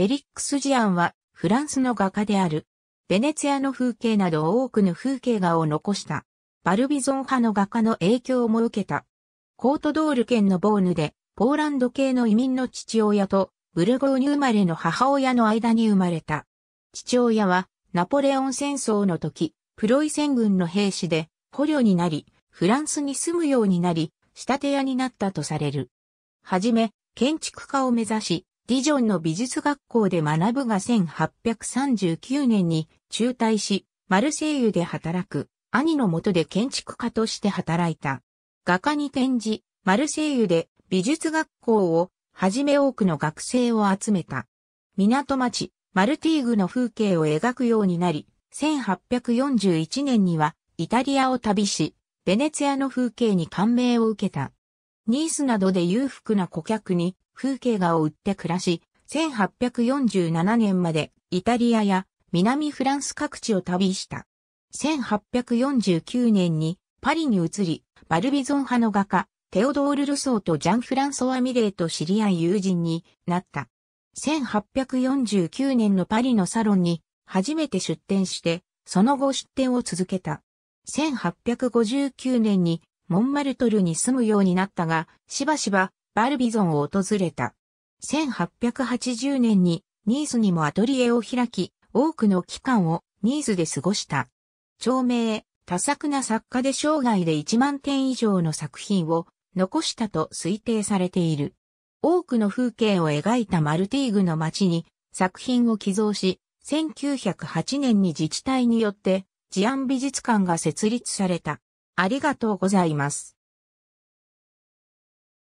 フェリックス・ジアンはフランスの画家である。ベネツィアの風景など多くの風景画を残した。バルビゾン派の画家の影響も受けた。コートドール県のボーヌで、ポーランド系の移民の父親と、ブルゴーニュ生まれの母親の間に生まれた。父親は、ナポレオン戦争の時、プロイセン軍の兵士で、捕虜になり、フランスに住むようになり、仕立て屋になったとされる。はじめ、建築家を目指し、ディジョンの美術学校で学ぶが1839年に中退し、マルセイユで働く、兄のもとで建築家として働いた。画家に転じ、マルセイユで美術学校を、はじめ多くの学生を集めた。港町、マルティーグの風景を描くようになり、1841年にはイタリアを旅し、ベネツィアの風景に感銘を受けた。ニースなどで裕福な顧客に風景画を売って暮らし、1847年までイタリアや南フランス各地を旅した。1849年にパリに移り、バルビゾン派の画家、テオドール・ルソーとジャン・フランソワ・ミレーと知り合い友人になった。1849年のパリのサロンに初めて出展して、その後出展を続けた。1859年にモンマルトルに住むようになったが、しばしばバルビゾンを訪れた。1880年にニースにもアトリエを開き、多くの期間をニースで過ごした。著名、多作な作家で生涯で1万点以上の作品を残したと推定されている。多くの風景を描いたマルティーグの街に作品を寄贈し、1908年に自治体によって治安美術館が設立された。ありがとうございます。